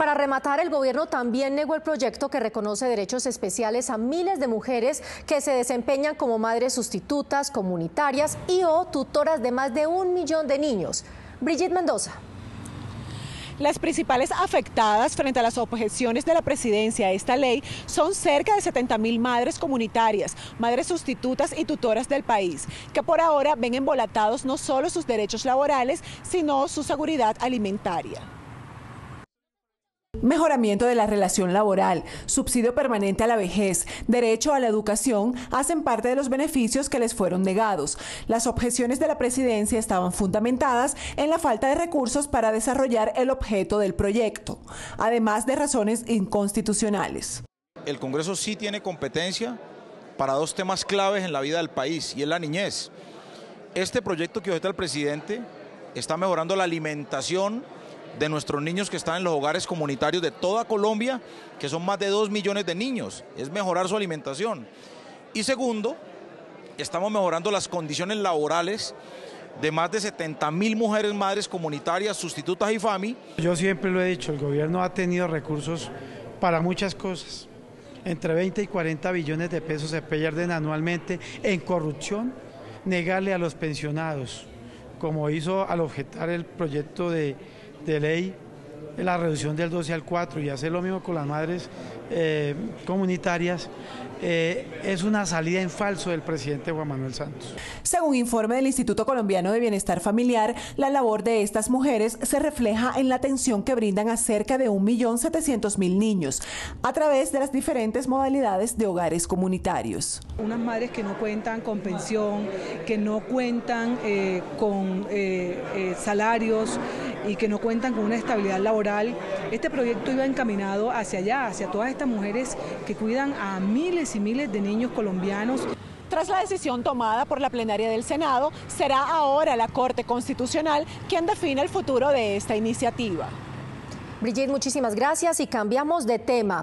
para rematar, el gobierno también negó el proyecto que reconoce derechos especiales a miles de mujeres que se desempeñan como madres sustitutas, comunitarias y o tutoras de más de un millón de niños. Brigitte Mendoza. Las principales afectadas frente a las objeciones de la presidencia a esta ley son cerca de 70 mil madres comunitarias, madres sustitutas y tutoras del país, que por ahora ven embolatados no solo sus derechos laborales, sino su seguridad alimentaria. Mejoramiento de la relación laboral, subsidio permanente a la vejez, derecho a la educación hacen parte de los beneficios que les fueron negados. Las objeciones de la presidencia estaban fundamentadas en la falta de recursos para desarrollar el objeto del proyecto, además de razones inconstitucionales. El Congreso sí tiene competencia para dos temas claves en la vida del país y es la niñez. Este proyecto que objeta el presidente está mejorando la alimentación de nuestros niños que están en los hogares comunitarios de toda Colombia, que son más de 2 millones de niños, es mejorar su alimentación. Y segundo, estamos mejorando las condiciones laborales de más de 70 mil mujeres madres comunitarias, sustitutas y FAMI. Yo siempre lo he dicho, el gobierno ha tenido recursos para muchas cosas. Entre 20 y 40 billones de pesos se pierden anualmente en corrupción, negarle a los pensionados, como hizo al objetar el proyecto de de ley la reducción del 12 al 4 y hacer lo mismo con las madres eh, comunitarias, eh, es una salida en falso del presidente Juan Manuel Santos. Según informe del Instituto Colombiano de Bienestar Familiar, la labor de estas mujeres se refleja en la atención que brindan a cerca de 1.700.000 niños a través de las diferentes modalidades de hogares comunitarios. Unas madres que no cuentan con pensión, que no cuentan eh, con salarios, y que no cuentan con una estabilidad laboral. Este proyecto iba encaminado hacia allá, hacia todas estas mujeres que cuidan a miles y miles de niños colombianos. Tras la decisión tomada por la plenaria del Senado, será ahora la Corte Constitucional quien define el futuro de esta iniciativa. Brigitte, muchísimas gracias y cambiamos de tema.